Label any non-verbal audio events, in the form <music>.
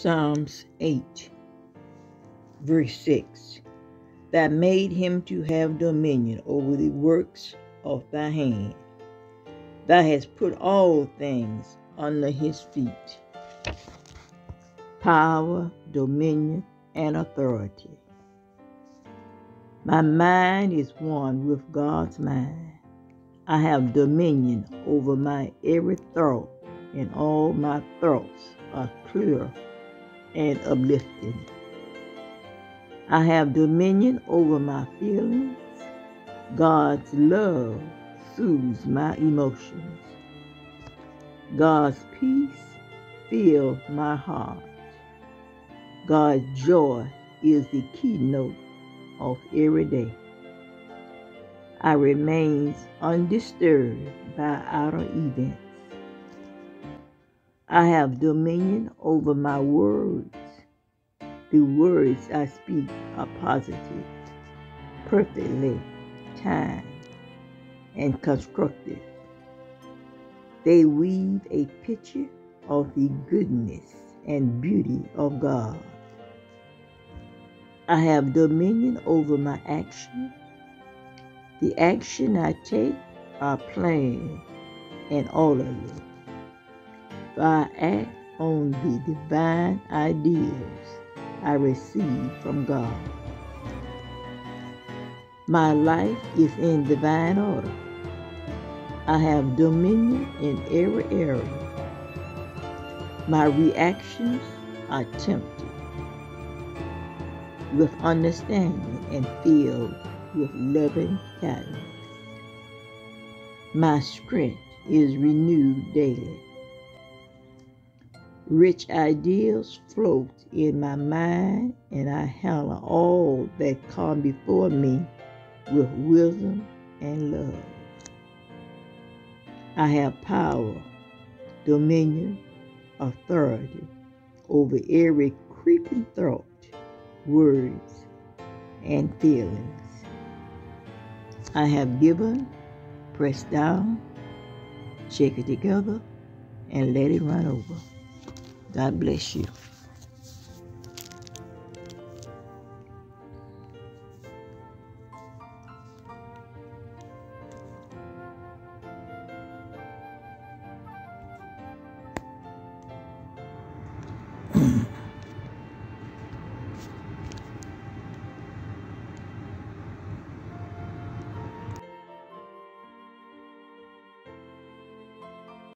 Psalms 8, verse 6 That made him to have dominion over the works of thy hand. Thou hast put all things under his feet power, dominion, and authority. My mind is one with God's mind. I have dominion over my every thought, and all my thoughts are clear and uplifting. I have dominion over my feelings. God's love soothes my emotions. God's peace fills my heart. God's joy is the keynote of every day. I remain undisturbed by outer events. I have dominion over my words. The words I speak are positive, perfectly timed, and constructive. They weave a picture of the goodness and beauty of God. I have dominion over my actions. The action I take are planned and orderly. I act on the divine ideals I receive from God. My life is in divine order. I have dominion in every area. My reactions are tempered with understanding and filled with loving kindness. My strength is renewed daily. Rich ideas float in my mind, and I handle all that come before me with wisdom and love. I have power, dominion, authority over every creeping thought, words, and feelings. I have given, pressed down, shake it together, and let it run over. God bless you. <clears throat>